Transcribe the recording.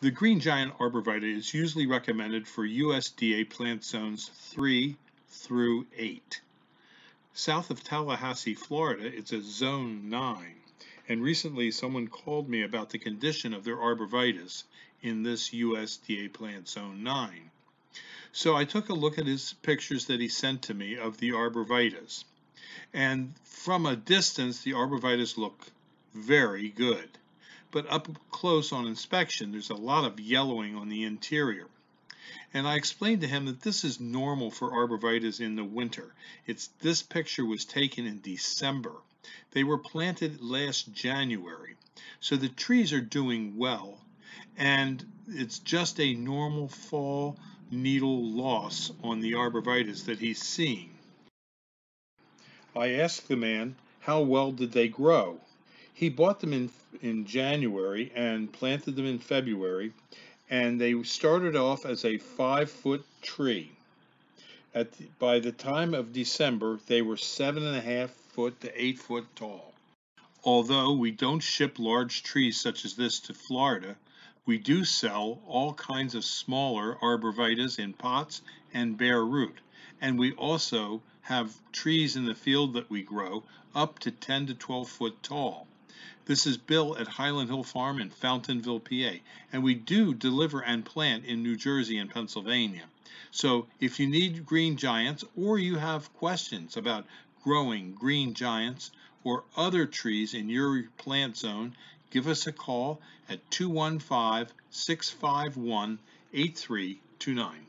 The green giant arborvitae is usually recommended for USDA plant zones 3 through 8. South of Tallahassee, Florida, it's a zone 9. And recently someone called me about the condition of their arborvitaes in this USDA plant zone 9. So I took a look at his pictures that he sent to me of the arborvitaes. And from a distance, the arborvitaes look very good but up close on inspection, there's a lot of yellowing on the interior. And I explained to him that this is normal for arborvitaes in the winter. It's This picture was taken in December. They were planted last January. So the trees are doing well. And it's just a normal fall needle loss on the arborvitaes that he's seeing. I asked the man, how well did they grow? He bought them in in January and planted them in February, and they started off as a five foot tree. At the, by the time of December, they were seven and a half foot to eight foot tall. Although we don't ship large trees such as this to Florida, we do sell all kinds of smaller arborvitaes in pots and bare root. And we also have trees in the field that we grow up to 10 to 12 foot tall. This is Bill at Highland Hill Farm in Fountainville, PA, and we do deliver and plant in New Jersey and Pennsylvania. So if you need green giants or you have questions about growing green giants or other trees in your plant zone, give us a call at 215 651 8329.